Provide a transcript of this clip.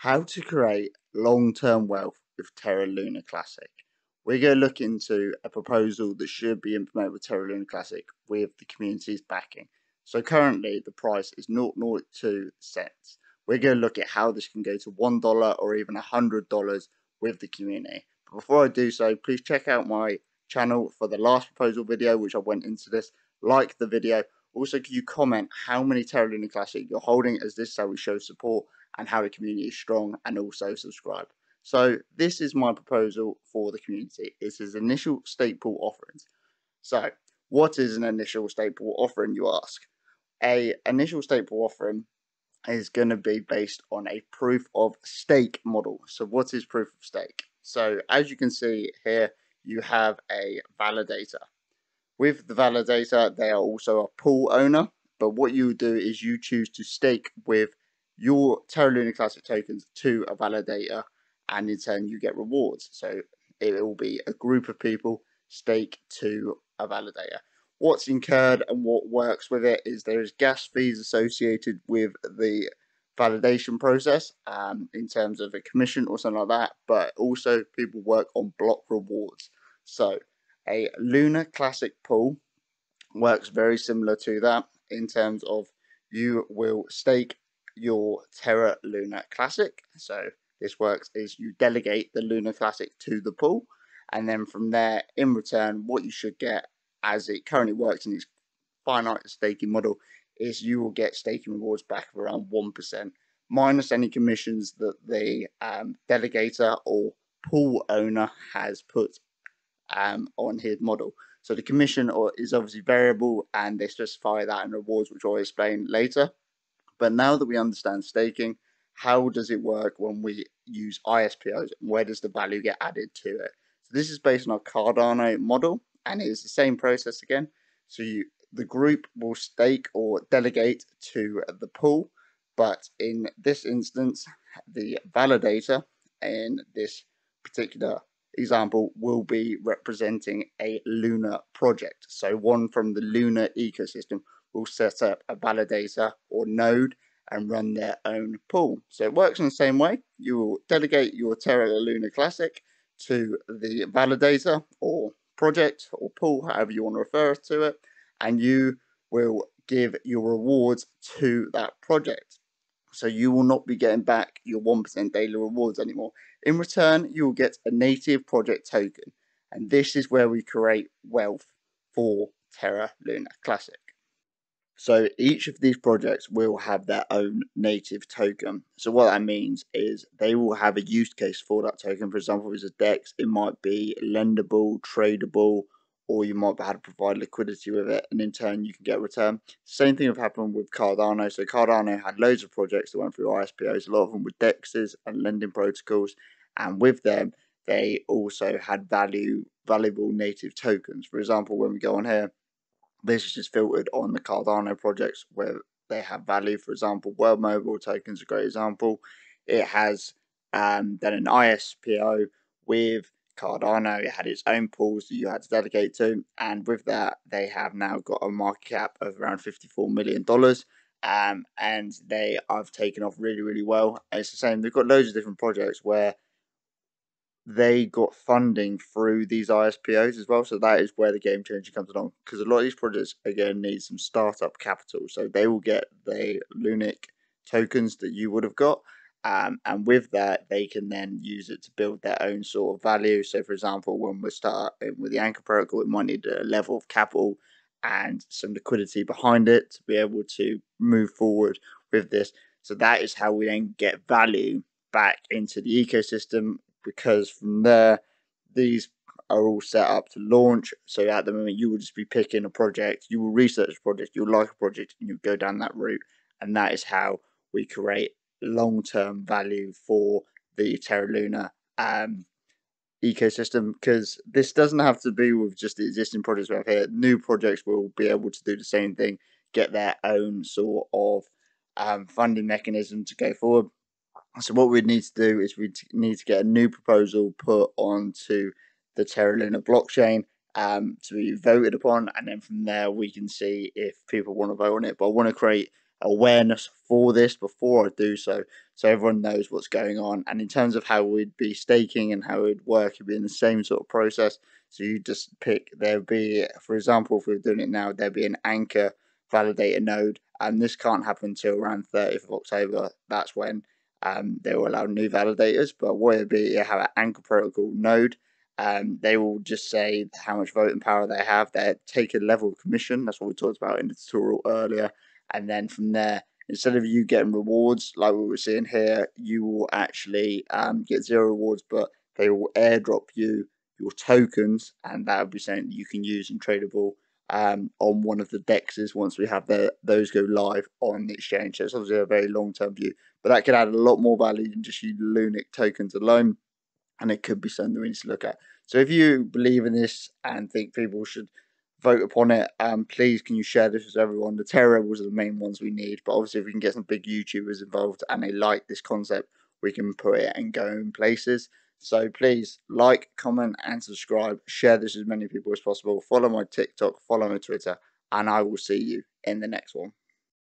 How to create long term wealth with Terra Luna Classic. We're going to look into a proposal that should be implemented with Terra Luna Classic with the community's backing. So currently the price is 0.02 cents. We're going to look at how this can go to $1 or even $100 with the community. But before I do so, please check out my channel for the last proposal video, which I went into this. Like the video. Also, can you comment how many Terra Luna Classic you're holding, as this is how we show support and how the community is strong, and also subscribe. So this is my proposal for the community. It is initial stake pool offerings. So what is an initial stake pool offering, you ask? A initial stake pool offering is going to be based on a proof of stake model. So what is proof of stake? So as you can see here, you have a validator. With the validator, they are also a pool owner. But what you do is you choose to stake with your Terra Luna Classic tokens to a validator, and in turn you get rewards. So it will be a group of people stake to a validator. What's incurred and what works with it is there is gas fees associated with the validation process um, in terms of a commission or something like that, but also people work on block rewards. So a Luna Classic pool works very similar to that in terms of you will stake your Terra Luna Classic. So this works is you delegate the Luna Classic to the pool, and then from there, in return, what you should get, as it currently works in its finite staking model, is you will get staking rewards back of around one percent, minus any commissions that the um, delegator or pool owner has put um, on his model. So the commission is obviously variable, and they specify that in rewards, which I'll explain later. But now that we understand staking, how does it work when we use ISPOs? And where does the value get added to it? So this is based on our Cardano model, and it is the same process again. So you, the group will stake or delegate to the pool, but in this instance, the validator in this particular example will be representing a Luna project. So one from the Luna ecosystem will set up a validator or node and run their own pool. So it works in the same way. You will delegate your Terra Luna Classic to the validator or project or pool, however you want to refer to it, and you will give your rewards to that project. So you will not be getting back your 1% daily rewards anymore. In return, you will get a native project token. And this is where we create wealth for Terra Luna Classic. So each of these projects will have their own native token. So what that means is they will have a use case for that token. For example, if it's a DEX, it might be lendable, tradable, or you might have to provide liquidity with it, and in turn you can get return. Same thing have happened with Cardano. So Cardano had loads of projects that went through ISPOs, a lot of them with DEXs and lending protocols, and with them they also had value valuable native tokens. For example, when we go on here, this is just filtered on the Cardano projects where they have value. For example, World Mobile token is a great example. It has um, an ISPO with Cardano. It had its own pools that you had to dedicate to, and with that, they have now got a market cap of around $54 million. Um, and they have taken off really, really well. It's the same, they've got loads of different projects where they got funding through these ISPOs as well. So that is where the game changer comes along because a lot of these projects to need some startup capital. So they will get the LUNC tokens that you would have got. Um, and with that, they can then use it to build their own sort of value. So, for example, when we start with the Anchor protocol, it might need a level of capital and some liquidity behind it to be able to move forward with this. So, that is how we then get value back into the ecosystem because from there, these are all set up to launch. So at the moment, you will just be picking a project, you will research a project, you'll like a project, and you'll go down that route. And that is how we create long term value for the Terra Luna um, ecosystem because this doesn't have to be with just the existing projects we have here. New projects will be able to do the same thing, get their own sort of um, funding mechanism to go forward. So what we'd need to do is we need to get a new proposal put onto the Terra Luna blockchain um, to be voted upon, and then from there we can see if people want to vote on it. But I want to create awareness for this before I do so, so everyone knows what's going on. And in terms of how we'd be staking and how it would work, it'd be in the same sort of process. So you just pick, there'd be, for example, if we are doing it now, there'd be an anchor validator node, and this can't happen until around 30th of October. That's when um, they will allow new validators. But you have an anchor protocol node. Um, they will just say how much voting power they have. They take a level of commission. That's what we talked about in the tutorial earlier. And then from there, instead of you getting rewards like we were seeing here, you will actually um, get zero rewards, but they will airdrop you your tokens, and that will be something that you can use in tradable um, on one of the dexes once we have the, those go live on the exchange. So it's obviously a very long term view, but that could add a lot more value than just you LUNC tokens alone, and it could be something we need to look at. So if you believe in this and think people should vote upon it, um, please can you share this with everyone? The Terra are the main ones we need, but obviously if we can get some big YouTubers involved and they like this concept, we can put it and go in places. So please like, comment, and subscribe. Share this as many people as possible. Follow my TikTok, follow my Twitter, and I will see you in the next one.